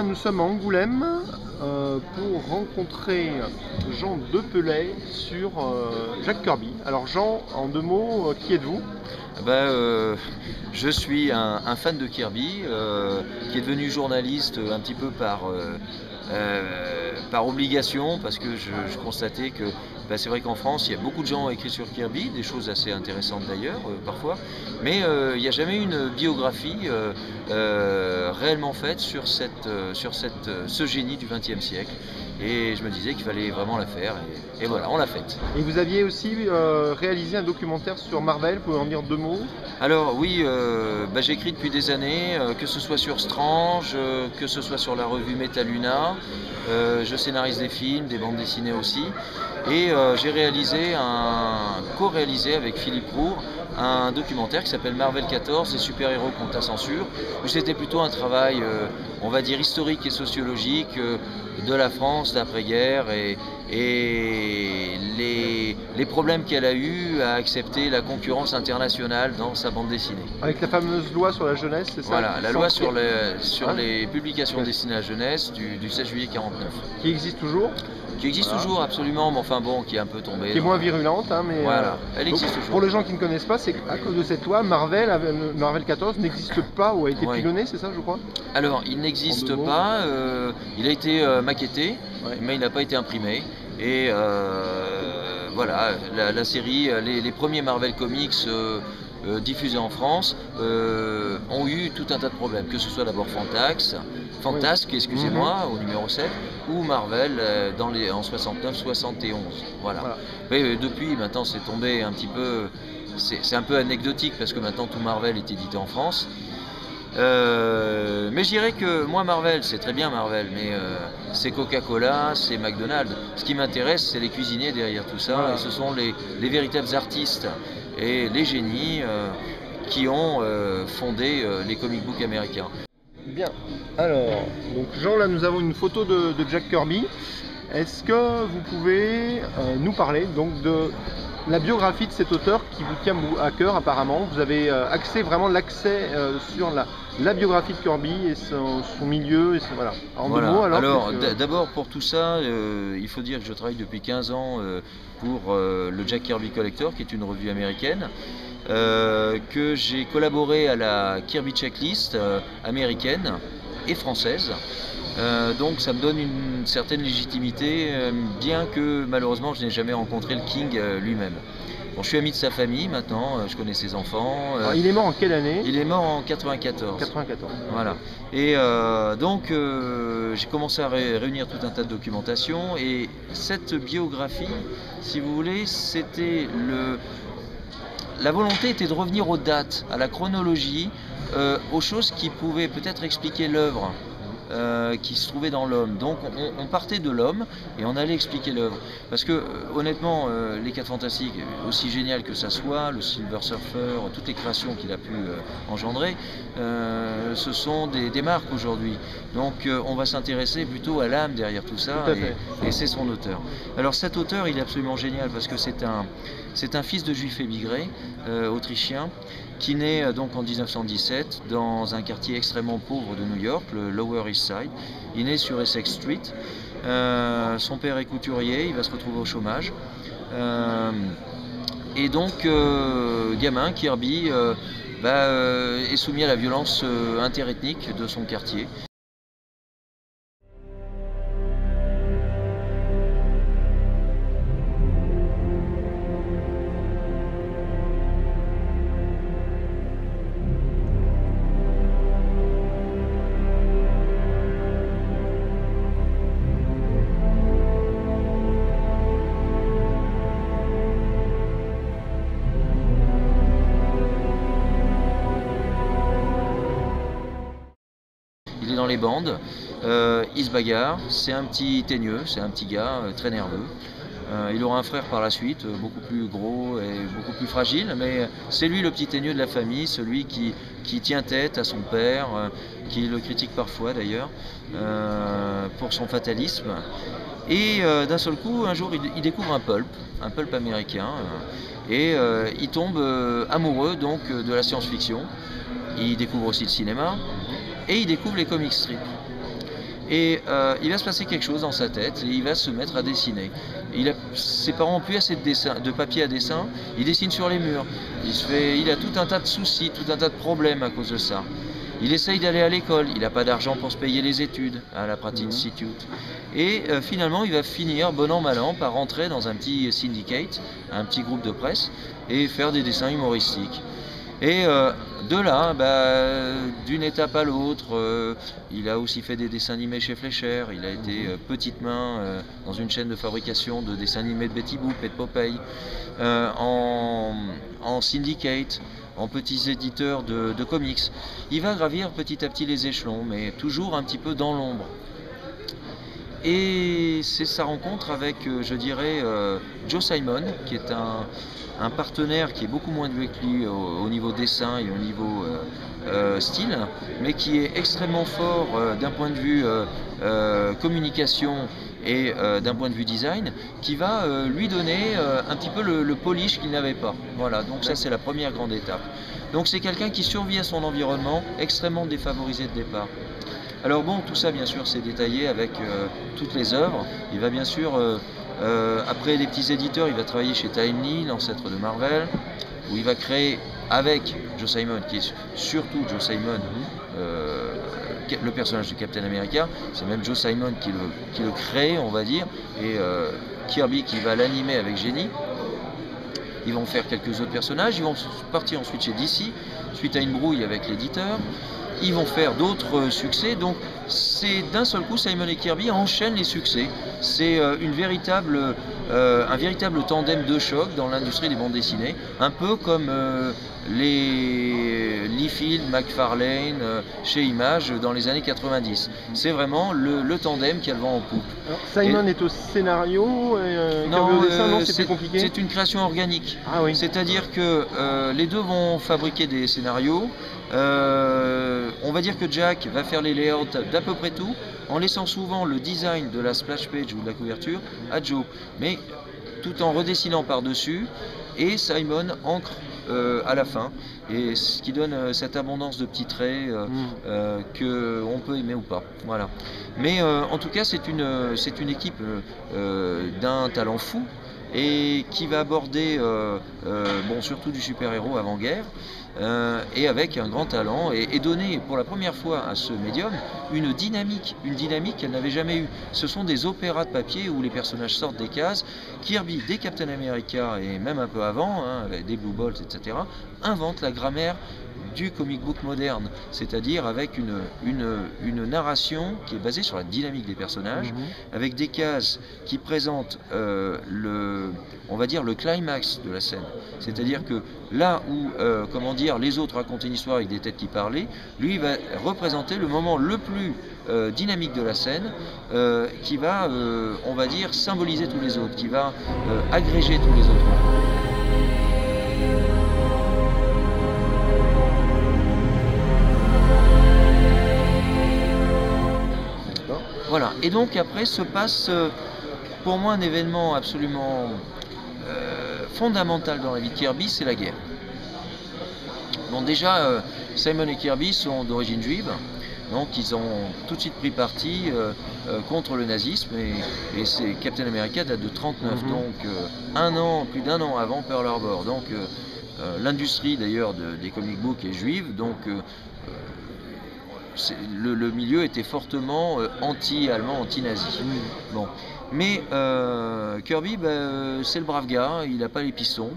Nous sommes à Angoulême euh, pour rencontrer Jean Depelay sur euh, Jacques Kirby. Alors Jean, en deux mots, euh, qui êtes-vous? Ben, euh, Je suis un, fan de Kirby, qui est devenu journaliste un petit peu par, par obligation, parce que je constatais que ben, c'est vrai qu'en France, il y a beaucoup de gens écrits sur Kirby, des choses assez intéressantes d'ailleurs, parfois, mais il n'y a jamais une biographie réellement faite sur, ce génie du XXe siècle. Et je me disais qu'il fallait vraiment la faire, et, et voilà, on l'a faite. Et vous aviez aussi réalisé un documentaire sur Marvel, vous pouvez en dire deux mots? Alors oui, euh, bah, j'écris depuis des années, euh, que ce soit sur Strange, euh, que ce soit sur la revue Metaluna, je scénarise des films, des bandes dessinées aussi, et j'ai réalisé un co-réalisé avec Philippe Roux un documentaire qui s'appelle Marvel 14, les super-héros contre la censure, où c'était plutôt un travail, on va dire, historique et sociologique de la France d'après-guerre et, et les, les, problèmes qu'elle a eu à accepter la concurrence internationale dans sa bande dessinée. Avec la fameuse loi sur la jeunesse, c'est ça Voilà, la loi sur, les, sur hein les publications destinées à la jeunesse du, du 16 juillet 49. Qui existe toujours qui existe voilà. toujours absolument, mais enfin bon, qui est un peu tombée. Qui est moins virulente, hein, mais voilà, elle existe donc, toujours. Pour les gens qui ne connaissent pas, c'est qu'à cause de cette loi, Marvel, Marvel 14 n'existe pas ou a été oui. pilonné, c'est ça, je crois? Alors, il n'existe pas. Euh, il a été euh, maquetté, ouais. mais il n'a pas été imprimé. Et euh, voilà, la, la série, les, les, premiers Marvel Comics euh, diffusés en France euh, ont eu tout un tas de problèmes, que ce soit d'abord Fantax, Fantasque, oui. excusez-moi, mmh. au numéro 7, ou Marvel euh, dans les, en 69-71. Voilà. voilà. Mais depuis, maintenant, c'est tombé un petit peu. C'est un peu anecdotique parce que maintenant tout Marvel est édité en France. Euh, mais je dirais que moi Marvel, c'est très bien Marvel, mais euh, c'est Coca-Cola, c'est McDonald's. Ce qui m'intéresse, c'est les cuisiniers derrière tout ça, voilà. et ce sont les, les, véritables artistes et les génies euh, qui ont euh, fondé euh, les comic books américains. Bien, alors, donc Jean, là nous avons une photo de, de Jack Kirby. Est-ce que vous pouvez nous parler donc de la biographie de cet auteur qui vous tient à cœur apparemment. Vous avez euh, axé vraiment l'accès euh, sur la, la, biographie de Kirby et son, son milieu. Et son, voilà. En voilà. deux mots, alors, alors que... d'abord pour tout ça, euh, il faut dire que je travaille depuis 15 ans pour le Jack Kirby Collector, qui est une revue américaine. que j'ai collaboré à la Kirby Checklist américaine et française. Euh, donc ça me donne une certaine légitimité, euh, bien que malheureusement je n'ai jamais rencontré le King euh, lui-même. Bon, je suis ami de sa famille maintenant, je connais ses enfants. Alors, il est mort en quelle année? Il est mort en 94. 94. Voilà. Et donc j'ai commencé à ré réunir tout un tas de documentation et cette biographie, si vous voulez, c'était le la volonté était de revenir aux dates, à la chronologie, aux choses qui pouvaient peut-être expliquer l'œuvre euh, qui se trouvait dans l'homme. Donc on, on, partait de l'homme et on allait expliquer l'œuvre. Parce que euh, honnêtement, euh, les 4 fantastiques, aussi génial que ça soit, le Silver Surfer, toutes les créations qu'il a pu euh, engendrer, ce sont des, des marques aujourd'hui. Donc on va s'intéresser plutôt à l'âme derrière tout ça tout et, et c'est son auteur. Alors cet auteur, il est absolument génial parce que c'est un, c'est un fils de juif émigré, autrichien, qui naît donc en 1917 dans un quartier extrêmement pauvre de New York, le Lower East Side. Il naît sur Essex Street. Euh, son père est couturier, il va se retrouver au chômage. Euh, et donc, euh, gamin, Kirby, bah, est soumis à la violence interethnique de son quartier. Euh, il se bagarre, c'est un petit teigneux, c'est un petit gars euh, très nerveux. Euh, il aura un frère par la suite, beaucoup plus gros et beaucoup plus fragile, mais c'est lui le petit teigneux de la famille, celui qui, tient tête à son père, qui le critique parfois d'ailleurs, pour son fatalisme. Et d'un seul coup, un jour, il, il, découvre un pulp, un pulp américain, et il tombe amoureux donc de la science-fiction. Il découvre aussi le cinéma et il découvre les comic strips. Et euh, il va se passer quelque chose dans sa tête et il va se mettre à dessiner. Il a, ses parents n'ont plus assez de, dessin, de papier à dessin, il dessine sur les murs. Il, se fait, il a tout un tas de soucis, tout un tas de problèmes à cause de ça. Il essaye d'aller à l'école, il n'a pas d'argent pour se payer les études à la Pratt Institute. Et euh, finalement, il va finir, bon an, mal an, par rentrer dans un petit syndicate, un petit groupe de presse, et faire des dessins humoristiques. Et euh, de là, bah, d'une étape à l'autre, euh, il a aussi fait des dessins animés chez Fleischer. Il a été euh, petite main dans une chaîne de fabrication de dessins animés de Betty Boop et de Popeye, en, syndicate, en petits éditeurs de, de, comics. Il va gravir petit à petit les échelons, mais toujours un petit peu dans l'ombre. Et c'est sa rencontre avec, je dirais, Joe Simon, qui est un, un partenaire qui est beaucoup moins doué que lui au, niveau dessin et au niveau euh, euh, style, mais qui est extrêmement fort euh, d'un point de vue communication et d'un point de vue design, qui va lui donner un petit peu le, polish qu'il n'avait pas. Voilà, donc ça c'est la première grande étape. Donc c'est quelqu'un qui survit à son environnement, extrêmement défavorisé de départ. Alors bon, tout ça bien sûr c'est détaillé avec toutes les œuvres. Il va bien sûr après les petits éditeurs, il va travailler chez Timely, l'ancêtre de Marvel, où il va créer avec Joe Simon, qui est surtout Joe Simon, euh, le personnage de Captain America. C'est même Joe Simon qui le, crée, on va dire, et euh, Kirby qui va l'animer avec Jenny. Ils vont faire quelques autres personnages, ils vont partir ensuite chez DC, suite à une brouille avec l'éditeur ils vont faire d'autres succès. Donc c'est d'un seul coup Simon et Kirby enchaînent les succès. C'est euh, une véritable, euh, un véritable tandem de choc dans l'industrie des bandes dessinées, un peu comme euh, les Liefeld, McFarlane chez Image dans les années 90. C'est vraiment le, tandem qui a le vent en poupe. Simon est au scénario et non, c'est compliqué. C'est une création organique. Ah oui. C'est-à-dire que les deux vont fabriquer des scénarios. On va dire que Jack va faire les layouts d'à peu près tout, en laissant souvent le design de la splash page ou de la couverture à Joe, mais tout en redessinant par-dessus, et Simon ancre euh, à la fin, et ce qui donne euh, cette abondance de petits traits euh, mm. que on peut aimer ou pas. Voilà. Mais en tout cas, c'est une, c'est une équipe d'un talent fou et qui va aborder bon, surtout du super-héros avant-guerre. Euh, et avec un grand talent et, donner pour la première fois à ce médium une dynamique, une dynamique qu'elle n'avait jamais eue. Ce sont des opéras de papier où les personnages sortent des cases. Kirby, dès Captain America et même un peu avant, hein, des Blue Bolts, etc., invente la grammaire du comic book moderne, c'est-à-dire avec une, une, narration qui est basée sur la dynamique des personnages, mhm. avec des cases qui présentent euh, le, on va dire le climax de la scène, c'est-à-dire que là où, euh, comment dire, les autres racontaient une histoire avec des têtes qui parlaient, lui va représenter le moment le plus euh, dynamique de la scène, qui va, on va dire, symboliser tous les autres, qui va agréger tous les autres. Voilà, et donc après se passe euh, pour moi un événement absolument euh, fondamental dans la vie de Kirby, c'est la guerre. Bon déjà, euh, Simon et Kirby sont d'origine juive, donc ils ont tout de suite pris parti contre le nazisme et, c'est Captain America date de 39, mhm. donc un an, plus d'un an avant Pearl Harbor. Donc l'industrie d'ailleurs des comic books est juive, donc le, milieu était fortement euh, anti-allemand, anti-nazi. Bon. Mais euh, Kirby, bah, euh, c'est le brave gars, il n'a pas les pistons,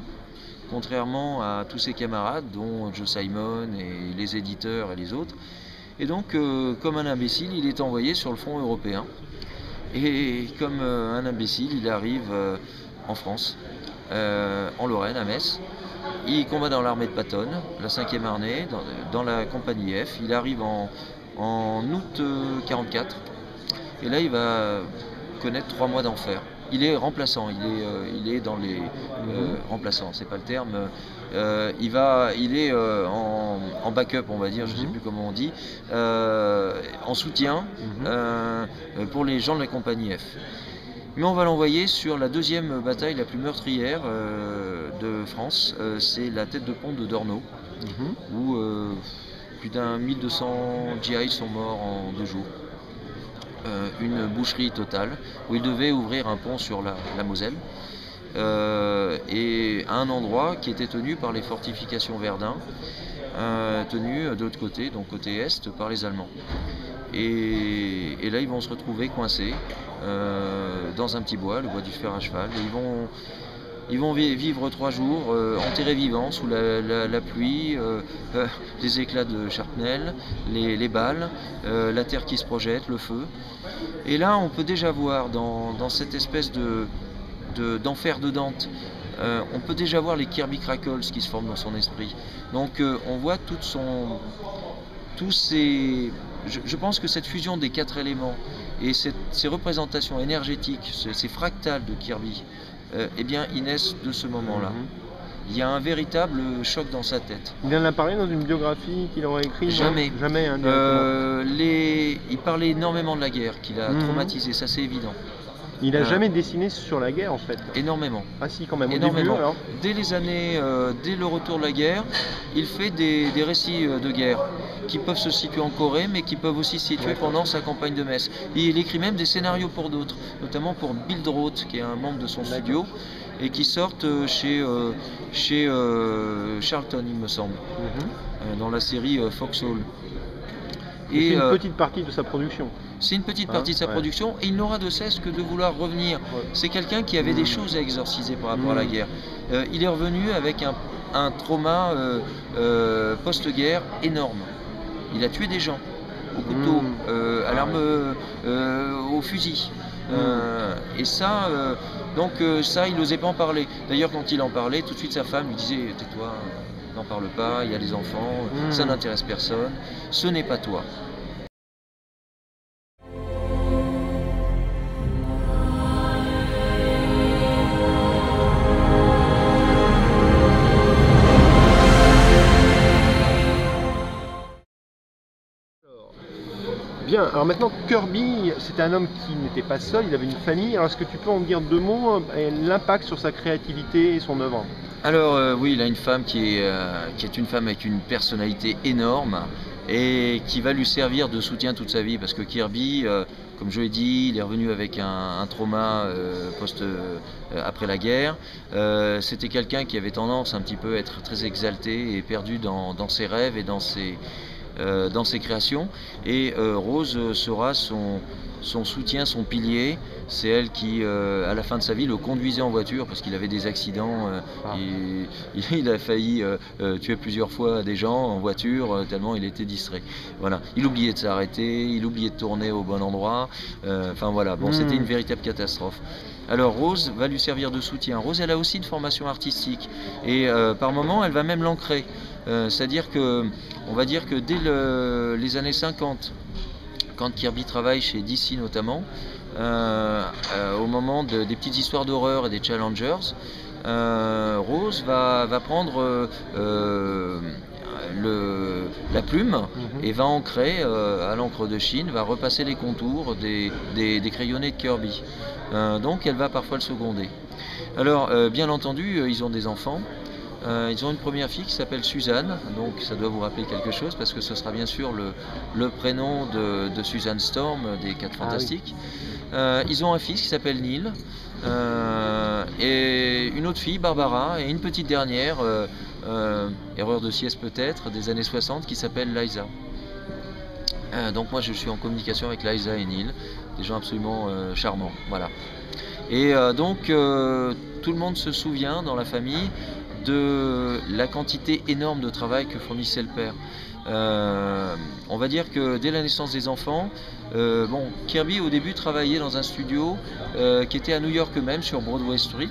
contrairement à tous ses camarades, dont Joe Simon et les éditeurs et les autres. Et donc, comme un imbécile, il est envoyé sur le front européen. Et comme un imbécile, il arrive en France, en Lorraine, à Metz. Il combat dans l'armée de Patton, la 5e armée, dans, la compagnie F. Il arrive en, août 44. Euh, et là, il va connaître trois mois d'enfer. Il est remplaçant, il est, euh, il est dans les euh, remplaçants, c'est pas le terme. il va, il est en, backup, on va dire, je ne sais mhm. plus comment on dit, en soutien mhm. pour les gens de la compagnie F. Mais on va l'envoyer sur la deuxième bataille la plus meurtrière euh, de France, euh, c'est la tête de pont de Dorno, mhm. où euh, plus d'un 1200 GI sont morts en deux jours. une boucherie totale, où il devait ouvrir un pont sur la, Moselle, euh, et un endroit qui était tenu par les fortifications Verdun, tenu de l'autre côté, donc côté est, par les Allemands. Et, là, ils vont se retrouver coincés dans un petit bois, le bois du fer à cheval, ils vont ils vont vivre trois jours euh, enterrés vivants sous la, pluie, euh, euh, les éclats de charpnel, les, balles, la terre qui se projette, le feu. Et là, on peut déjà voir dans, cette espèce d'enfer de, Dante, on peut déjà voir les Kirby Crackles qui se forment dans son esprit. Donc on voit toute son, tous ces... Je, pense que cette fusion des quatre éléments et ces représentations énergétiques, ces fractales de Kirby, euh, eh bien, il naissent de ce moment-là. Mhm. Il y a un véritable choc dans sa tête. Il vient de la parler dans une biographie qu'il aurait écrite Jamais. Jamais. Hein, euh, les... Il parlait énormément de la guerre, qu'il a mhm. traumatisé, ça c'est évident. Il n'a jamais dessiné sur la guerre en fait. Énormément. Ah si quand même. Énormément. dès les années, euh, dès le retour de la guerre, il fait des, récits euh, de guerre qui peuvent se situer en Corée, mais qui peuvent aussi se situer pendant sa campagne de Metz. Et il écrit même des scénarios pour d'autres, notamment pour Bill Droth, qui est un membre de son studio, et qui sortent euh, chez, chez Charlton, il me semble, mhm. dans la série Foxhole. Et, une petite partie de sa production. C'est une petite partie de sa production et il n'aura de cesse que de vouloir revenir. C'est quelqu'un qui avait des mmh. choses à exorciser par rapport à la mmh. guerre. Euh, il est revenu avec un, trauma euh, euh, post-guerre énorme. Il a tué des gens au couteau, mmh. à l'arme, au fusil. et ça, donc ça, il n'osait pas en parler. D'ailleurs, quand il en parlait, tout de suite sa femme lui disait Tais-toi, n'en parle pas, il y a des enfants, ça n'intéresse personne, ce n'est pas toi. Alors maintenant Kirby, c'était un homme qui n'était pas seul, il avait une famille. Alors est-ce que tu peux en dire deux mots, euh, l'impact sur sa créativité et son œuvre Alors euh, oui, il a une femme qui est, euh, qui est une femme avec une personnalité énorme et qui va lui servir de soutien toute sa vie parce que Kirby, comme je l'ai dit, il est revenu avec un, trauma post, après la guerre. C'était quelqu'un qui avait tendance un petit peu à être très exalté et perdu dans, ses rêves et dans ses dans ses créations. Et euh, Rose sera son, son soutien, son pilier. C'est elle qui, euh, à la fin de sa vie, le conduisait en voiture parce qu'il avait des accidents. Ah. il, a failli tuer plusieurs fois des gens en voiture tellement il était distrait. Voilà. Il oubliait de s'arrêter, il oubliait de tourner au bon endroit. Enfin voilà. Bon, c'était hmm. une véritable catastrophe. Alors Rose va lui servir de soutien. Rose, elle a aussi une formation artistique et par moments, elle va même l'ancrer. Euh, c'est-à-dire que, on va dire que dès les années 50, quand Kirby travaille chez DC notamment, euh, euh, au moment des petites histoires d'horreur et des challengers, Rose va, prendre la plume mhm. et va ancrer à l'encre de Chine, va repasser les contours des, crayonnés de Kirby. donc elle va parfois le seconder. Alors bien entendu, ils ont des enfants. Euh, ils ont une première fille qui s'appelle Suzanne, donc ça doit vous rappeler quelque chose parce que ce sera bien sûr le, prénom de, Suzanne Storm des 4 ah Fantastiques. Euh, ils ont un fils qui s'appelle Neil, euh, et une autre fille, Barbara, et une petite dernière, erreur de sieste peut-être, des années 60, qui s'appelle Liza. donc moi je suis en communication avec Liza et Neil, des gens absolument charmants. Voilà. Et donc tout le monde se souvient dans la famille de la quantité énorme de travail que fournissait le père. Euh, on va dire que dès la naissance des enfants, euh, Kirby au début travaillait dans un studio euh, qui était à New York même, sur Broadway Street,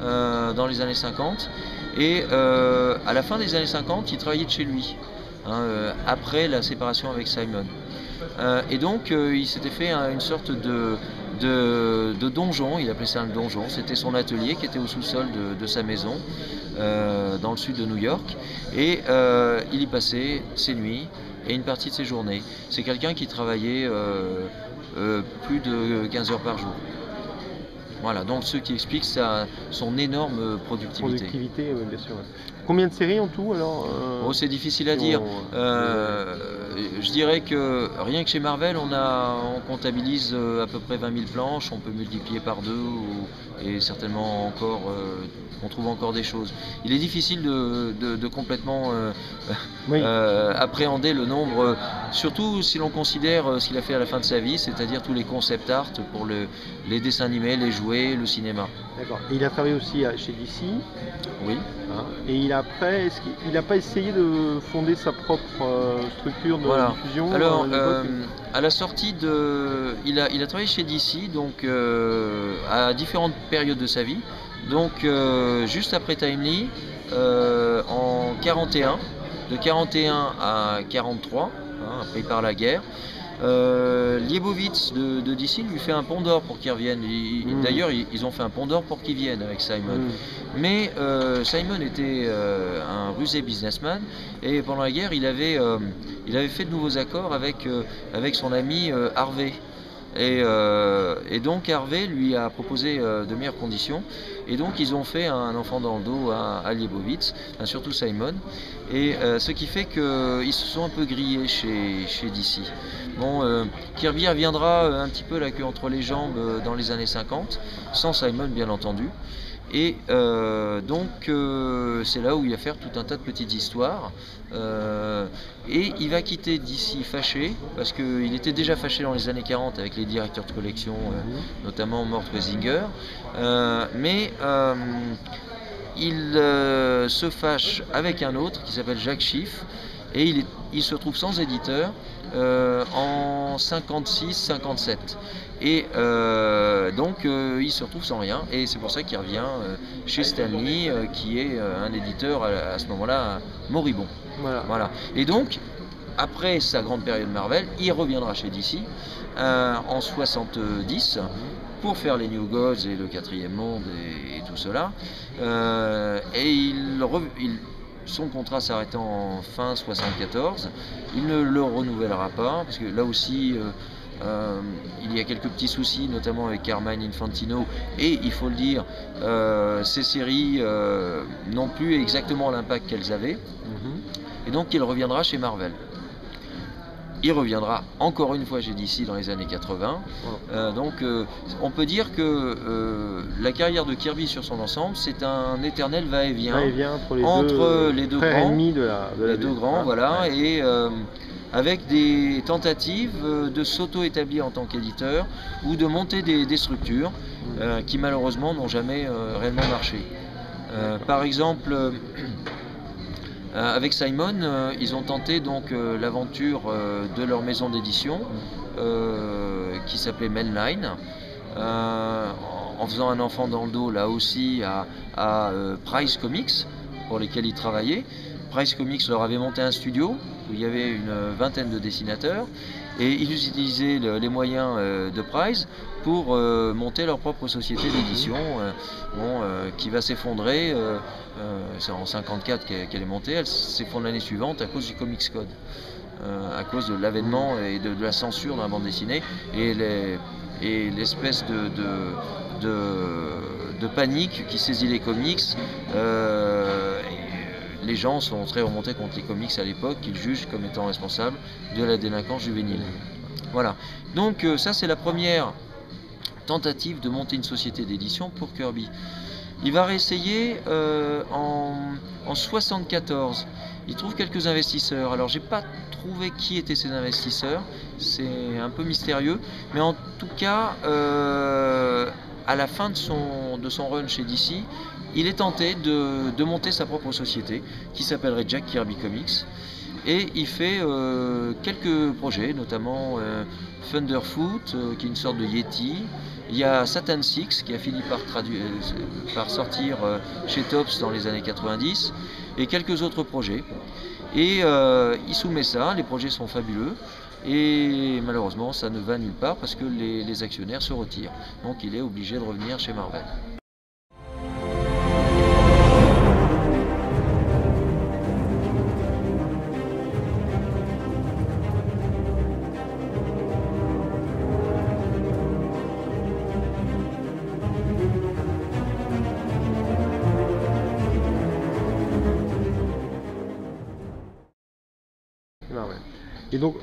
dans les années 50. Et à la fin des années 50, il travaillait de chez lui, hein, après la séparation avec Simon. et donc, il s'était fait une sorte de, de, donjon, il appelait ça un donjon, c'était son atelier qui était au sous-sol de, sa maison euh, dans le sud de New York et euh, il y passait ses nuits et une partie de ses journées. C'est quelqu'un qui travaillait euh, plus de 15 heures par jour. Voilà, donc ce qui explique sa, son énorme productivité. Productivité, bien sûr. Combien de séries en tout alors euh, Oh, c'est difficile à dire. on- Euh, je dirais que rien que chez Marvel, on, a, on comptabilise euh, à peu près 20 000 planches, on peut multiplier par deux ou- et certainement encore, euh, on trouve encore des choses. Il est difficile de, de- de complètement euh, Oui. euh, appréhender le nombre, euh, surtout si l'on considère euh, ce qu'il a fait à la fin de sa vie, c'est-à-dire tous les concept art pour le- les dessins animés, les jouets, le cinéma. D'accord. Et il a travaillé aussi chez DC. Oui. hein, et il a après, est-ce qu'il n'a pas essayé de fonder sa propre euh, structure de Voilà. diffusion Alors, à euh, la sortie de. Il a, il a travaillé chez DC, donc euh, à différentes périodes de sa vie. Donc, euh, juste après Timely, euh, en 41, de 41 à 43, hein, part à la guerre. Euh, Liebowitz de, de DC lui fait un pont d'or pour qu'il revienne. Mhm. D'ailleurs, ils, ils ont fait un pont d'or pour qu'il vienne avec Simon. Hmm. Mais euh, Simon était euh, un rusé businessman et pendant la guerre, il avait, il avait fait de nouveaux accords avec, avec son ami Harvey. Et, et donc Harvey lui a proposé de meilleures conditions. Et donc ils ont fait un enfant dans le dos à, Liebowitz, surtout Simon. Et euh, ce qui fait qu'ils se sont un peu grillés chez, chez DC. Bon, euh, Kirby reviendra euh, un petit peu la queue entre les jambes euh, dans les années 50, sans Simon bien entendu. Et euh, donc euh, c'est là où il va faire tout un tas de petites histoires. Euh, et il va quitter DC fâché, parce qu'il était déjà fâché dans les années 40 avec les directeurs de collection, notamment Mort Wesinger. Mais il se fâche avec un autre qui s'appelle Jacques Schiff, et il, il se trouve sans éditeur en 56-57. Et euh, donc euh, il se retrouve sans rien, et c'est pour ça qu'il revient euh, chez Stanley, qui est un éditeur à, à ce moment-là moribond. Voilà. Voilà. Et donc, après sa grande période Marvel, il reviendra chez DC en 70 pour faire les New Gods et le quatrième monde et, et tout cela. Et il- son contrat s'arrêtant en fin 74, il ne le renouvellera pas parce que là aussi. Euh, il y a quelques petits soucis, notamment avec Carmine Infantino, et il faut le dire, euh, ces séries euh, n'ont plus exactement l'impact qu'elles avaient. Mhm. Et donc il reviendra chez Marvel. Il reviendra encore une fois chez DC dans les années 80. Euh, donc on peut dire que la carrière de Kirby sur son ensemble, c'est un éternel va-et-vient entre les deux, les deux frères grands, ennemis de la, de la les deux grands, voilà, Ouais. et avec des tentatives euh, de s'auto-établir en tant qu'éditeur ou de monter des, structures euh, qui malheureusement n'ont jamais euh, réellement marché. Par exemple, avec Simon, ils ont tenté donc l'aventure de leur maison d'édition qui s'appelait Mainline. en faisant un enfant dans le dos là aussi à, à, Price Comics pour lesquels ils travaillaient. Price Comics leur avait monté un studio où il y avait une vingtaine de dessinateurs et ils utilisaient le- les moyens euh, de Price pour euh, monter leur propre société d'édition euh, bon, qui va s'effondrer. c'est en 54 qu'elle est montée, elle s'effondre l'année suivante à cause du Comics Code. euh, à cause de l'avènement et de, de la censure dans la bande dessinée et les- et l'espèce de, de, de- de panique qui saisit les comics. Euh, les gens sont très remontés contre les comics à l'époque, qu'ils jugent comme étant responsables de la délinquance juvénile. Voilà. Donc euh, ça c'est la première tentative de monter une société d'édition pour Kirby. Il va réessayer euh, en, en 74. Il trouve quelques investisseurs. Alors j'ai pas trouvé qui étaient ces investisseurs. C'est un peu mystérieux. Mais en tout cas, euh, à la fin de son, de son run chez DC, il est tenté de, monter sa propre société qui s'appellerait Jack Kirby Comics. Et il fait euh, quelques projets, notamment euh, Thunderfoot, euh, qui est une sorte de Yeti. Il y a Satan Six, qui a fini par, sortir chez Tops dans les années 90, et quelques autres projets. Et il soumet ça, les projets sont fabuleux, et malheureusement ça ne va nulle part parce que les actionnaires se retirent. Donc il est obligé de revenir chez Marvel. Et donc,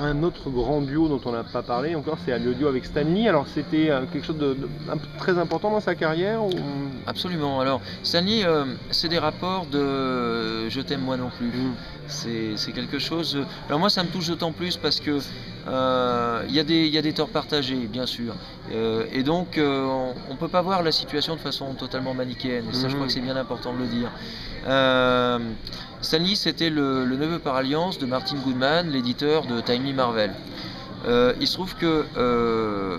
un autre grand duo dont on n'a pas parlé encore, c'est le duo avec Stanley. Alors, c'était euh, quelque chose de, très important dans sa carrière ou... Absolument. Alors, Stanley, euh, c'est des rapports de je t'aime moi non plus. Mm. C'est quelque chose. Alors moi, ça me touche d'autant plus parce que euh, il y, a des- il y a des torts partagés, bien sûr. Euh, et donc, euh, on ne peut pas voir la situation de façon totalement manichéenne. Et ça, je Mhm. crois que c'est bien important de le dire. Stanley, c'était le, neveu par alliance de Martin Goodman, l'éditeur de Timely Marvel. Euh, il se trouve que euh,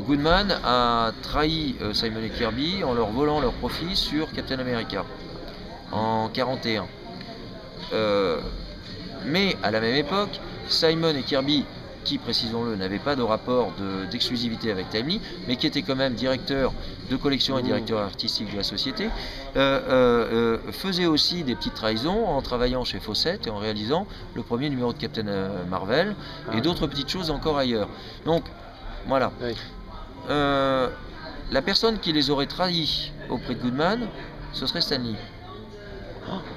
Goodman a trahi euh, Simon et Kirby en leur volant leur profit sur Captain America en 41. Euh, mais à la même époque, Simon et Kirby, qui précisons-le n'avaient pas de rapport de- d'exclusivité avec Timely, mais qui étaient quand même directeurs de collection et Mmh. directeurs artistiques de la société, euh, euh, euh, faisaient aussi des petites trahisons en travaillant chez Fawcett et en réalisant le premier numéro de Captain Marvel Ah. et d'autres petites choses encore ailleurs. Donc voilà. Oui. Euh, la personne qui les aurait trahis auprès de Goodman, ce serait Stanley.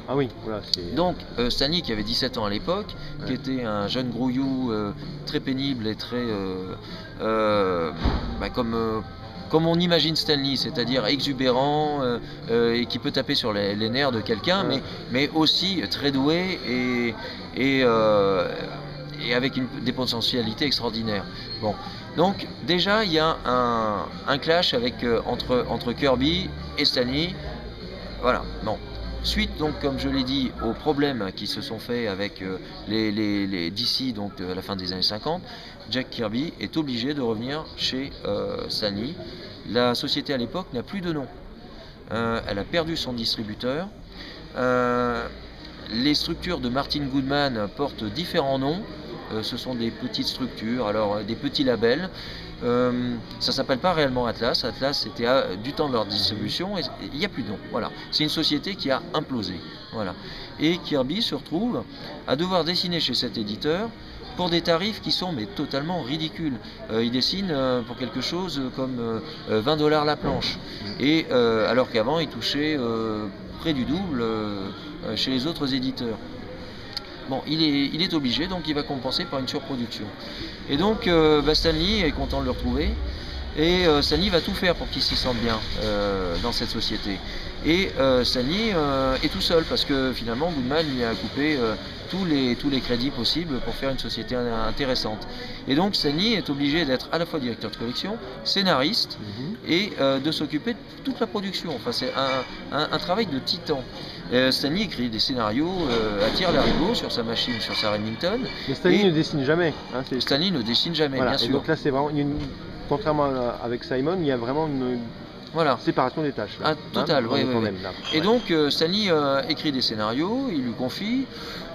Ah oui, voilà, c'est... Donc euh, Stanley qui avait 17 ans à l'époque, qui était un jeune grouillou euh, très pénible et très euh, euh, bah, comme comme on imagine Stanley, c'est-à-dire exubérant euh, euh, et qui peut taper sur les, les nerfs de quelqu'un, Ouais. mais, mais aussi très doué et, et, euh, et avec une, des potentialités extraordinaires. Bon, donc déjà il y a un, un clash avec, entre, entre Kirby et Stanley. Voilà, bon. Suite, donc, comme je l'ai dit, aux problèmes qui se sont faits avec euh, les, DC donc, à la fin des années 50, Jack Kirby est obligé de revenir chez euh. La société à l'époque n'a plus de nom. Euh, elle a perdu son distributeur. Euh, les structures de Martin Goodman portent différents noms. Euh, ce sont des petites structures, alors euh, des petits labels. Euh, ça s'appelle pas réellement Atlas. Atlas, c'était du temps de leur distribution et il n'y a plus de nom. Voilà. C'est une société qui a implosé. Voilà. Et Kirby se retrouve à devoir dessiner chez cet éditeur pour des tarifs qui sont mais totalement ridicules. Euh, il dessine euh, pour quelque chose comme euh, euh, 20 dollars la planche. Et alors qu'avant, il touchait près du double chez les autres éditeurs. Bon, il est, obligé, donc il va compenser par une surproduction. Et donc, euh, bah, est content de le retrouver. Et euh, Stanley va tout faire pour qu'il s'y sente bien euh, dans cette société. Et euh, Stanley euh, est tout seul parce que finalement Goodman lui a coupé tous, les, tous les crédits possibles pour faire une société in- intéressante. Et donc Stanley est obligé d'être à la fois directeur de collection, scénariste Mhm. et de s'occuper de toute la production. Enfin, c'est un, un- un travail de titan. Euh, Stanley écrit des scénarios euh, à tir larigot sur sa machine, sur sa Remington. Mais Stanley Et- ne dessine jamais. hein, Stanley ne dessine jamais, voilà. bien Et sûr. donc là, c'est vraiment... une- Contrairement à- avec Simon, il y a vraiment une Voilà. séparation des tâches. là. Ah, total, dans oui, le oui, tandem, là. Et Ouais. donc euh, Stanley euh, écrit des scénarios, il lui confie,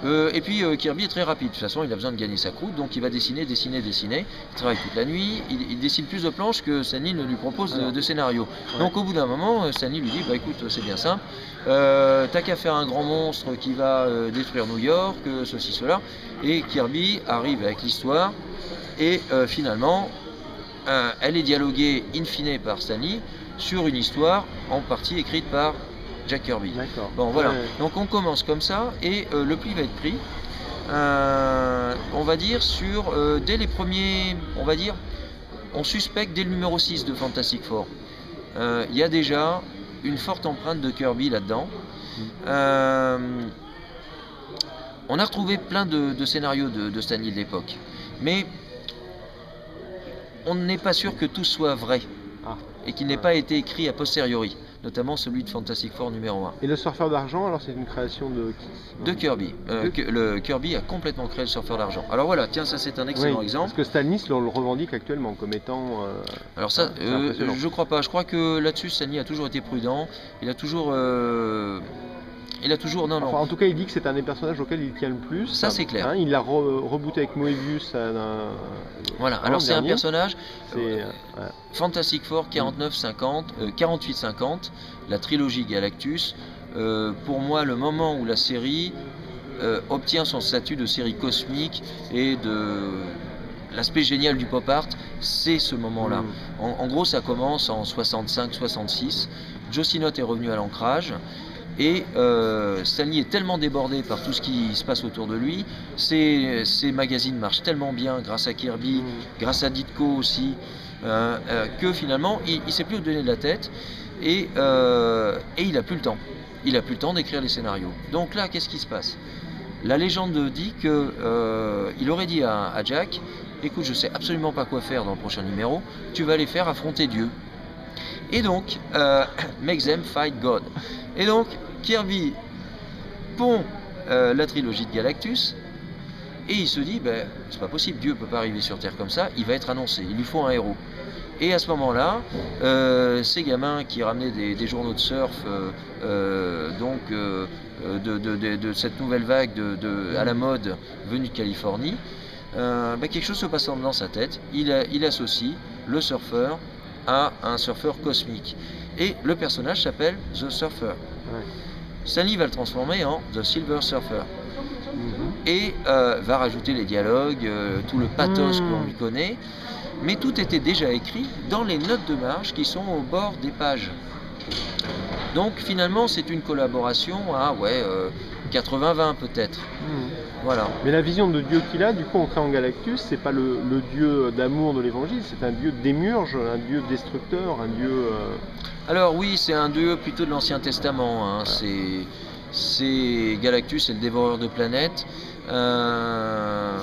euh, et puis euh, Kirby est très rapide, de toute façon il a besoin de gagner sa croûte, donc il va dessiner, dessiner, dessiner, il travaille toute la nuit, il, il dessine plus de planches que Stanley ne lui propose de, de scénarios. Ouais. Donc au bout d'un moment, Stanley lui dit, bah écoute c'est bien simple, t'as qu'à faire un grand monstre qui va détruire New York, ceci, cela, et Kirby arrive avec l'histoire, et finalement, elle est dialoguée in fine par Stanley sur une histoire en partie écrite par Jack Kirby. Bon voilà, Ouais. donc on commence comme ça et euh, le pli va être pris, euh, on va dire, sur euh, dès les premiers, on va dire, on suspecte dès le numéro 6 de Fantastic Four. Il y a déjà une forte empreinte de Kirby là-dedans. On a retrouvé plein de, de scénarios de, de Stanley de l'époque, mais on n'est pas sûr que tout soit vrai Ah. et qu'il n'ait pas été écrit a posteriori, notamment celui de Fantastic Four numéro 1. Et le surfeur d'argent, alors c'est une création de qui? De Kirby. Euh, De- le Kirby a complètement créé le surfeur d'argent. Alors voilà, tiens, ça c'est un excellent Oui, exemple. Parce que Stanley on le revendique actuellement comme étant. euh, Alors ça, euh, je crois pas. Je crois que là-dessus, Stanley a toujours été prudent. Il a toujours, euh, il a toujours, non, non. Enfin, en tout cas, il dit que c'est un des personnages auxquels il tient le plus. Ça, c'est clair. Hein, il l'a re- rebooté avec Moebius. euh, voilà. Alors c'est un personnage. C'est, euh, ouais. Fantastic Four 49-50, euh, 48-50, la trilogie Galactus. Euh, pour moi, le moment où la série euh, obtient son statut de série cosmique et de l'aspect génial du pop art, c'est ce moment-là. Mm. En, en gros, ça commence en 65-66. Joe est revenu à l'ancrage. Et euh, Stanley est tellement débordé par tout ce qui se passe autour de lui, ses, magazines marchent tellement bien grâce à Kirby, mm. grâce à Ditko aussi, euh, euh, que finalement il ne sait plus où donner de la tête et, et il n'a plus le temps. Il n'a plus le temps d'écrire les scénarios. Donc là, qu'est-ce qui se passe? La légende dit qu'il aurait dit à, Jack écoute, je sais absolument pas quoi faire dans le prochain numéro, tu vas les faire affronter Dieu. Et donc, euh, make them fight God. Et donc, Kirby pond euh, la trilogie de Galactus, et il se dit, ben, c'est pas possible, Dieu peut pas arriver sur Terre comme ça, il va être annoncé, il lui faut un héros. Et à ce moment-là, euh, ces gamins qui ramenaient des, journaux de surf, donc de, cette nouvelle vague à la mode venue de Californie, ben, quelque chose se passe dans sa tête. Il, il associe le surfeur à un surfeur cosmique. Et le personnage s'appelle The Surfer. Ouais. va le transformer en The Silver Surfer. Mhm. Et euh, va rajouter les dialogues, euh, tout le pathos mhm. qu'on lui connaît. Mais tout était déjà écrit dans les notes de marge qui sont au bord des pages. Donc finalement, c'est une collaboration à ouais, 80-20 euh, peut-être. Mhm. Voilà. Mais la vision de Dieu qu'il a, du coup, en Galactus, c'est pas le, Dieu d'amour de l'Évangile, c'est un Dieu démurge, un Dieu destructeur, un Dieu. Euh, Alors oui, c'est un Dieu plutôt de l'Ancien Testament. Hein. C'est Galactus, c'est le dévoreur de planètes. Euh,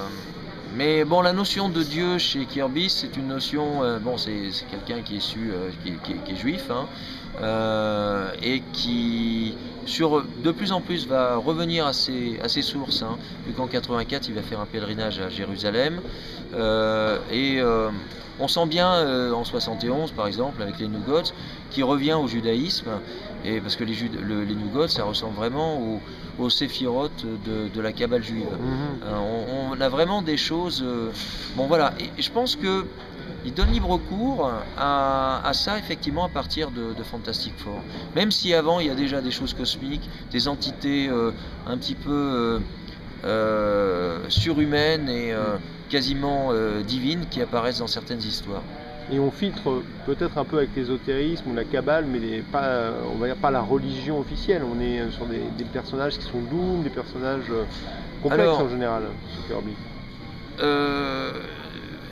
mais bon, la notion de Dieu chez Kirby, c'est une notion. Euh, bon, c'est quelqu'un qui est su, qui, est juif, hein, et qui sur, de plus en plus va revenir à ses, sources, hein, vu qu'en 84 il va faire un pèlerinage à Jérusalem. Euh, et euh, on sent bien euh, en 71 par exemple avec les New Gods qui revient au judaïsme, et parce que les, les New Gods ça ressemble vraiment aux au séphirotes de, la cabale juive. Mhm. on, a vraiment des choses. bon voilà, et je pense que il donne libre cours à, ça effectivement à partir de, Fantastic Four. Même si avant il y a déjà des choses cosmiques, des entités euh, un petit peu euh, euh, surhumaines et quasiment divines qui apparaissent dans certaines histoires. Et on filtre peut-être un peu avec l'ésotérisme ou la cabale, mais pas, on va dire pas la religion officielle. On est sur des, personnages qui sont doux, des personnages complexes en général, Kirby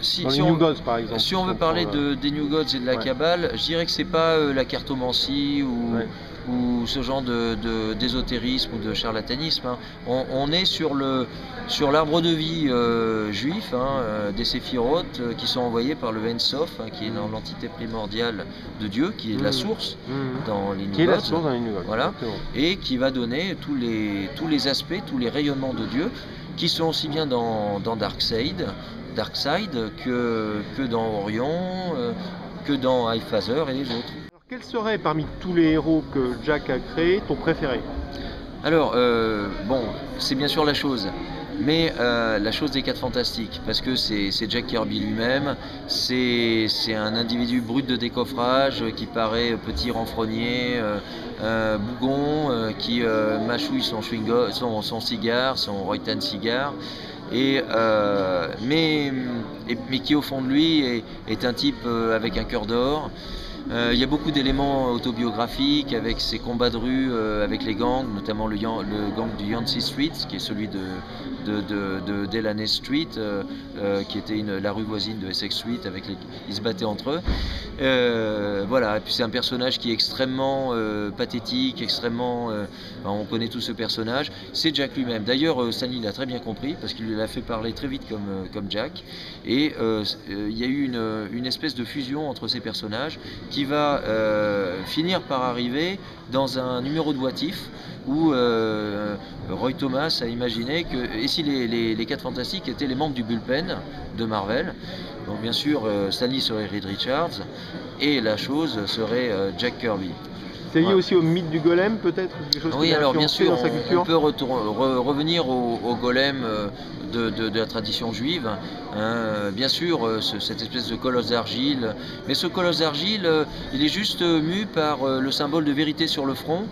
si, on, par exemple. Si on veut parler de, des New Gods et de la Kabbale, je dirais que c'est pas euh, la cartomancie ou, ou ce genre de, d'ésotérisme ou de charlatanisme. Hein. On, est sur, le, sur l'arbre de vie euh, juif, hein, euh, des séphirotes qui sont envoyés par le Ensof, hein, qui est l'entité primordiale de Dieu, qui est la mmh. source mmh. dans les New qui Est la source dans les New Gods. Voilà. Et qui va donner tous les, tous les aspects, tous les rayonnements de Dieu, qui sont aussi bien dans, dans Darkseid, Darkseid que, que dans Orion, euh, que dans High Phaser et les autres. Alors, quel serait parmi tous les héros que Jack a créés ton préféré? Alors, euh, bon, c'est bien sûr la chose. Mais euh, la chose des quatre fantastiques, parce que c'est Jack Kirby lui-même, c'est un individu brut de décoffrage qui paraît petit renfrogné, bougon, qui mâchouille son, son, son, cigare, son Royton cigare, euh, mais, mais, qui au fond de lui est, est un type euh, avec un cœur d'or. Euh, il y a beaucoup d'éléments autobiographiques avec ses combats de rue avec les gangs, notamment le, gang du Yancey Street, qui est celui de, de, de, Delaney Street, euh, euh, qui était la rue voisine de Essex Street, avec ils se battaient entre eux. Euh, voilà, et puis c'est un personnage qui est extrêmement pathétique, extrêmement. on connaît tout ce personnage. C'est Jack lui-même. D'ailleurs, Stanley l'a très bien compris, parce qu'il l'a fait parler très vite comme, Jack. Et il y a eu une, espèce de fusion entre ces personnages va finir par arriver dans un numéro de Watif où Roy Thomas a imaginé que, et si les, quatre fantastiques étaient les membres du bullpen de Marvel, bien sûr euh, Stanley serait Reed Richards et la chose serait euh, Jack Kirby. C'est lié aussi au mythe du golem peut-être Oui, alors bien sûr, on, peut revenir au, golem euh, de, la tradition juive. Hein. bien sûr, cette espèce de colosse d'argile. Mais ce colosse d'argile, il est juste mu par le symbole de vérité sur le front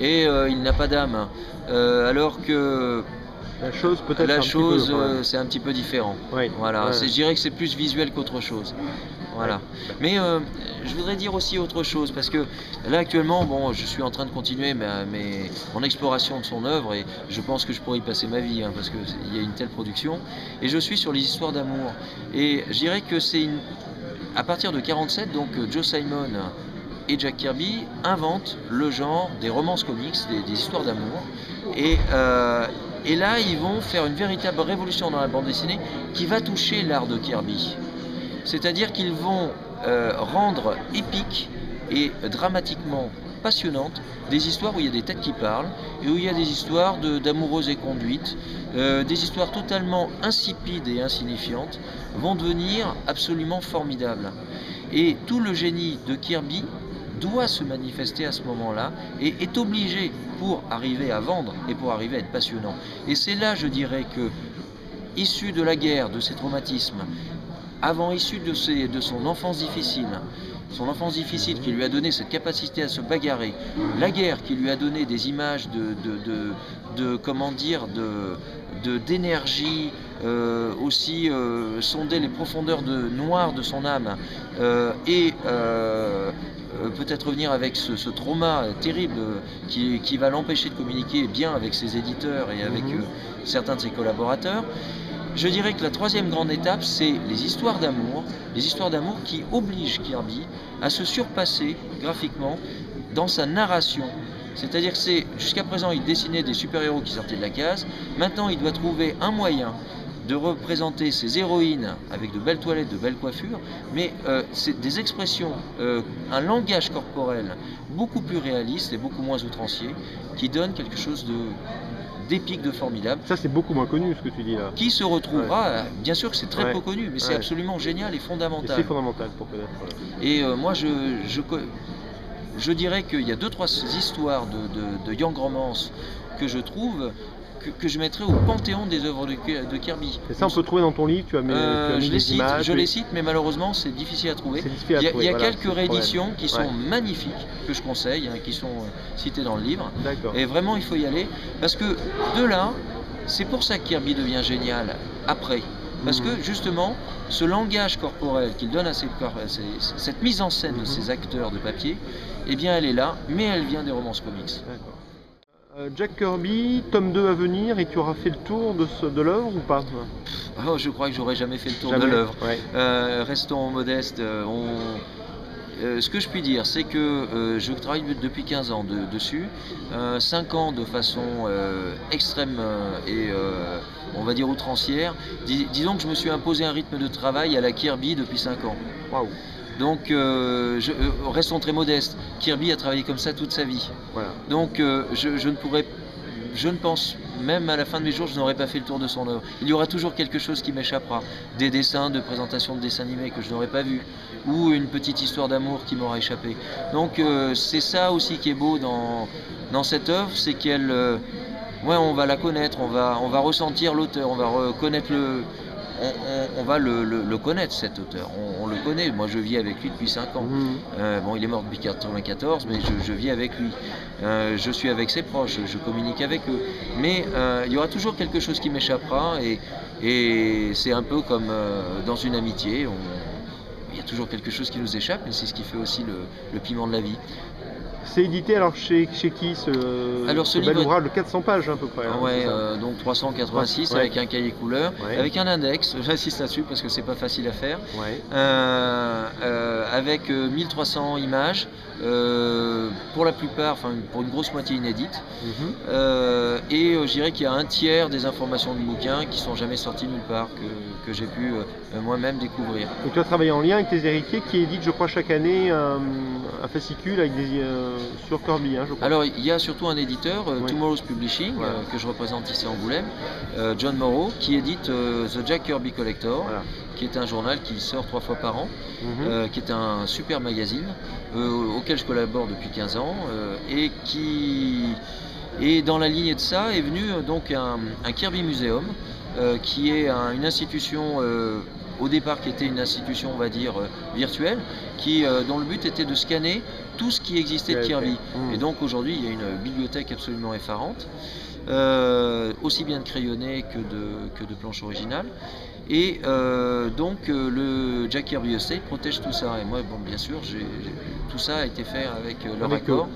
et il n'a pas d'âme. alors que la chose peut-être. La chose, euh, c'est un petit peu différent. Voilà, je dirais que c'est plus visuel qu'autre chose. Voilà. Mais euh, je voudrais dire aussi autre chose, parce que là actuellement, bon, je suis en train de continuer ma, mes- mon exploration de son œuvre, et je pense que je pourrais y passer ma vie, hein, parce qu'il y a une telle production. Et je suis sur les histoires d'amour. Et je dirais que c'est une... à partir de 47, donc euh, Joe Simon et Jack Kirby inventent le genre des romances comics, des, des histoires d'amour. Et, euh, et là, ils vont faire une véritable révolution dans la bande dessinée qui va toucher l'art de Kirby. C'est-à-dire qu'ils vont euh, rendre épique et dramatiquement passionnantes des histoires où il y a des têtes qui parlent et où il y a des histoires d'amoureuses et conduites, euh, des histoires totalement insipides et insignifiantes vont devenir absolument formidables. Et tout le génie de Kirby doit se manifester à ce moment-là et est obligé pour arriver à vendre et pour arriver à être passionnant. Et c'est là, je dirais, que, issu de la guerre, de ses traumatismes, avant issu de, ses- de son enfance difficile, son enfance difficile qui lui a donné cette capacité à se bagarrer, la guerre qui lui a donné des images de, de, de- de- comment dire, de de- d'énergie, euh, aussi euh, sonder les profondeurs de, noires de son âme euh, et peut-être revenir avec ce, ce trauma terrible qui, qui va l'empêcher de communiquer bien avec ses éditeurs et avec Mhm. certains de ses collaborateurs. Je dirais que la troisième grande étape, c'est les histoires d'amour, les histoires d'amour qui obligent Kirby à se surpasser graphiquement dans sa narration. C'est-à-dire que c'est jusqu'à présent, il dessinait des super-héros qui sortaient de la case. Maintenant, il doit trouver un moyen de représenter ces héroïnes avec de belles toilettes, de belles coiffures, mais euh, c'est des expressions, euh, un langage corporel beaucoup plus réaliste et beaucoup moins outrancier, qui donne quelque chose de d'épique, de formidable Ça, c'est beaucoup moins connu ce que tu dis là. qui se retrouvera, euh, bien sûr que c'est très Ouais. peu connu, mais c'est absolument génial et fondamental. c'est fondamental pour connaître. Et euh, moi, je, je, je dirais qu'il y a deux, trois histoires de, de, de Young Romance que je trouve que, que je mettrais au panthéon des œuvres de, Ki- de Kirby. Et ça, on peut trouver dans ton livre. Tu as mis, Euh, tu as mis je les cite, images. je les cite, mais malheureusement c'est difficile à trouver. C'est difficile à Il y a, trouver, il y a voilà, c'est quelques rééditions qui sont Ouais. magnifiques, que je conseille, hein, qui sont euh, citées dans le livre. Et vraiment, il faut y aller. Parce que de là, c'est pour ça que Kirby devient génial après. Parce Mhm. que justement, ce langage corporel qu'il donne à ses corps, à ses- cette mise en scène de Mhm. ces acteurs de papier, eh bien, elle est là, mais elle vient des romances comics. Euh, Jack Kirby, tome 2 à venir, et tu auras fait le tour de, ce- de l'œuvre ou pas? Oh, je crois que j'aurais jamais fait le tour Jamais de l'œuvre. Ouais. Euh, restons modestes. euh, on- euh, ce que je puis dire, c'est que euh, je travaille depuis 15 ans de- dessus, 5 ans de façon extrême et on va dire outrancière. Dis- disons que je me suis imposé un rythme de travail à la Kirby depuis 5 ans. Waouh. Donc, euh, je- euh, restons très modestes. Kirby a travaillé comme ça toute sa vie. Voilà. Donc, euh, je, je ne pourrais, je ne pense, même à la fin de mes jours, je n'aurais pas fait le tour de son œuvre. Il y aura toujours quelque chose qui m'échappera. Des dessins de présentation de dessins animés que je n'aurais pas vus, ou une petite histoire d'amour qui m'aura échappé. Donc, c'est ça aussi qui est beau dans, dans cette œuvre, c'est qu'elle, ouais, on va la connaître, on va, on va ressentir l'auteur, on va reconnaître le, on, on- on va le, le- le connaître cet auteur. On, on le connaît. Moi, je vis avec lui depuis 5 ans. Mhm. Euh, bon, il est mort depuis 94, mais je, je vis avec lui. Euh, je suis avec ses proches, je communique avec eux. Mais euh, il y aura toujours quelque chose qui m'échappera et, et c'est un peu comme dans une amitié. il y a toujours quelque chose qui nous échappe, mais c'est ce qui fait aussi le, le piment de la vie. C'est édité alors chez, chez qui ce, Alors, ce ce bel livre- ouvrage de 400 pages à peu près hein, ouais, euh, donc 386 Ouais. avec un cahier couleur, Ouais. avec un index. J'insiste là-dessus parce que c'est pas facile à faire. Ouais. Euh, euh, avec euh, 1300 images, pour la plupart, enfin pour une grosse moitié inédites. Mhm. Euh, et je dirais qu'il y a un tiers des informations du bouquin qui sont jamais sorties nulle part, que, que j'ai pu moi-même découvrir. Et tu as travaillé en lien avec tes héritiers qui éditent, je crois, chaque année un, un fascicule avec des, sur Kirby, hein, je crois. Alors il y a surtout un éditeur, euh, Oui. Tomorrow's Publishing, Voilà. euh, que je représente ici à Angoulême, euh, John Morrow, qui édite euh, The Jack Kirby Collector, Voilà. qui est un journal qui sort trois fois par an. Mhm. euh, qui est un super magazine euh, auquel je collabore depuis 15 ans euh, et qui et dans la lignée de ça est venu euh, donc un, un Kirby Museum euh, qui est un- une institution euh, au départ qui était une institution on va dire euh, virtuelle qui euh, dont le but était de scanner tout ce qui existait de. Kirby Mhm. et donc aujourd'hui il y a une bibliothèque absolument effarante euh, aussi bien de crayonnés que de, que de planches originales Et euh, donc euh, le Jack Kirby Estate protège tout ça. Et moi, bon, bien sûr, tout ça a été fait avec leur accord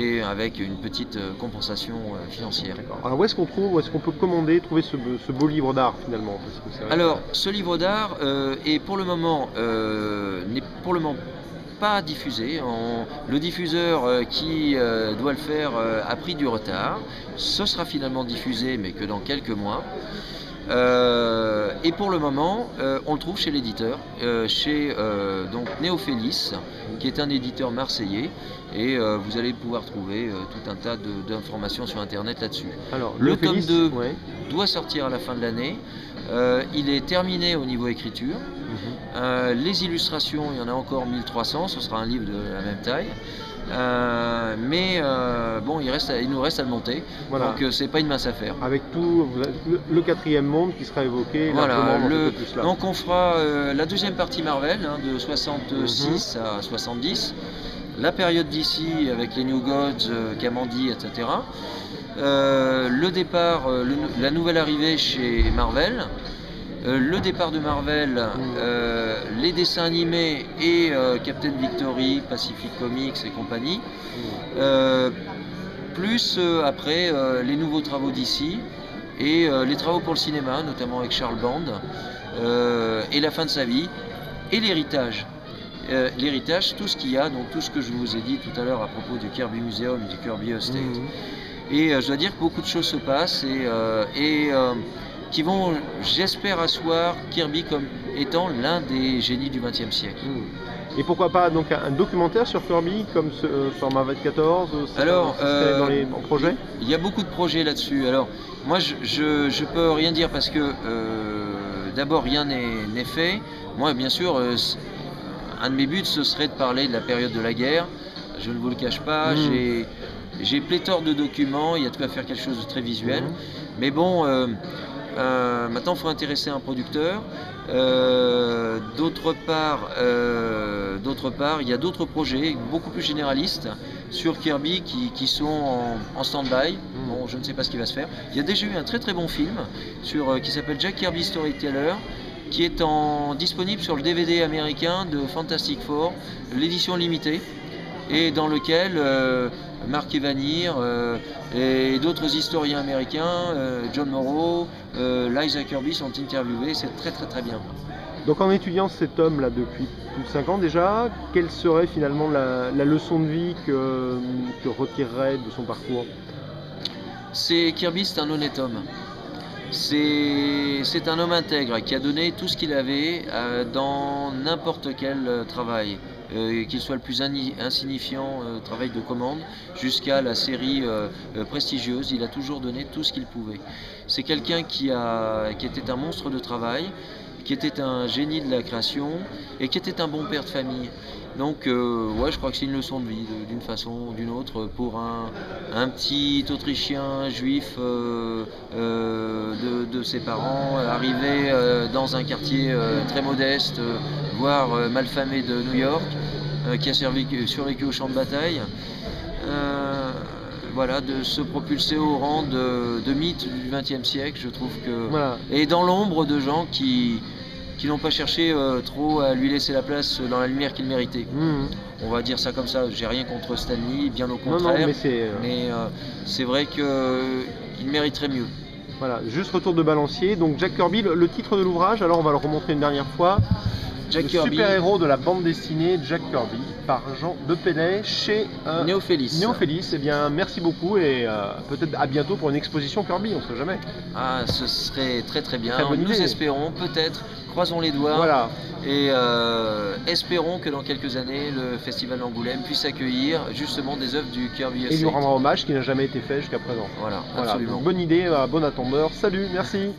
et avec une petite compensation financière. Alors où est-ce qu'on trouve, où est-ce qu'on peut commander, trouver ce, be- ce beau livre d'art finalement? Parce que Alors, ce livre d'art euh, est pour le moment n'est pour le moment pas diffusé. On- le diffuseur euh, qui euh, doit le faire euh, a pris du retard. Ce sera finalement diffusé, mais que dans quelques mois. Et pour le moment, on le trouve chez l'éditeur, chez donc Néophélis, qui est un éditeur marseillais, et euh, vous allez pouvoir trouver euh, tout un tas d'informations sur Internet là-dessus Alors, le tome deux. ouais. doit sortir à la fin de l'année. Euh, il est terminé au niveau écriture. Mhm. Euh, les illustrations, il y en a encore 1300, ce sera un livre de la même taille. Euh, mais euh, bon, il, reste à- il nous reste à le monter, Voilà. donc euh, c'est pas une mince affaire. Avec tout le, le quatrième monde qui sera évoqué Voilà, le- donc on fera la deuxième partie Marvel, hein, de 66 à 70, la période d'ici avec les New Gods, Kamandi, etc. Le départ, le- la nouvelle arrivée chez Marvel, euh, le départ de Marvel, euh, les dessins animés et euh, Captain Victory, Pacific Comics et compagnie. Plus après les nouveaux travaux d'ici et les travaux pour le cinéma, notamment avec Charles Band, et la fin de sa vie, et l'héritage. Euh, l'héritage, tout ce qu'il y a, donc tout ce que je vous ai dit tout à l'heure à propos du Kirby Museum et du Kirby Estate. Mhm. Et euh, je dois dire que beaucoup de choses se passent et, euh, et qui vont, j'espère, asseoir Kirby comme étant l'un des génies du XXe siècle. Mhm. Et pourquoi pas donc un, documentaire sur Kirby comme ce euh, format 24 euh, Alors, serait euh, dans les en projets Il y a beaucoup de projets là-dessus. Alors, moi, je, je, je peux rien dire parce que euh, d'abord, rien n'est fait. Moi, bien sûr, un de mes buts, ce serait de parler de la période de la guerre. Je ne vous le cache pas. Mm. J'ai J'ai pléthore de documents. Il y a de quoi faire quelque chose de très visuel. Mhm. Mais bon, euh, euh, maintenant, il faut intéresser un producteur. Euh, d'autre part, euh, d'autre part, il y a d'autres projets beaucoup plus généralistes sur Kirby qui, qui sont en, en stand-by. Mhm. Bon, je ne sais pas ce qui va se faire. Il y a déjà eu un très très bon film sur, qui s'appelle Jack Kirby Storyteller qui est en, disponible sur le DVD américain de Fantastic Four, l'édition limitée, et dans lequel euh, Mark Evanier euh, et d'autres historiens américains, euh, John Morrow, euh, Liza Kirby sont interviewés. C'est très très très bien. Donc en étudiant cet homme là depuis plus de 5 ans déjà, quelle serait finalement la, la leçon de vie que, que retirerait de son parcours? C'est Kirby, c'est un honnête homme. C'est un homme intègre qui a donné tout ce qu'il avait dans n'importe quel travail, qu'il soit le plus insignifiant euh, travail de commande jusqu'à la série euh, euh, prestigieuse. Il a toujours donné tout ce qu'il pouvait. C'est quelqu'un qui était un monstre de travail, qui était un génie de la création et qui était un bon père de famille. Donc, euh, ouais, je crois que c'est une leçon de vie, d'une façon ou d'une autre, pour un, un petit Autrichien juif euh, euh, de, de ses parents, arrivé dans un quartier très modeste, voire malfamé de New York, qui a survécu, survécu au champ de bataille. Voilà, de se propulser au rang de, de mythe du XXe siècle, je trouve que Voilà. et dans l'ombre de gens qui, qui n'ont pas cherché euh, trop à lui laisser la place dans la lumière qu'il méritait. Mhm. On va dire ça comme ça, j'ai rien contre Stanley, bien au contraire, non, mais c'est. euh, euh, vrai qu'il mériterait mieux. Voilà, juste retour de balancier. Donc Jack Kirby, le, titre de l'ouvrage, alors on va le remontrer une dernière fois. Jack le Kirby, super-héros de la bande dessinée Jack Kirby par Jean Depelay chez euh, Néophélis. Néophélis. Eh bien, merci beaucoup et euh, peut-être à bientôt pour une exposition Kirby, on ne sait jamais. Ah, ce serait très très bien. Très bonne Nous idée. espérons, peut-être, croisons les doigts Voilà, et euh, espérons que dans quelques années, le Festival d'Angoulême puisse accueillir justement des œuvres du Kirby et Estate. rendre hommage qui n'a jamais été fait jusqu'à présent. Voilà, Voilà, absolument. donc bonne idée, à bon attendeur. Salut, merci.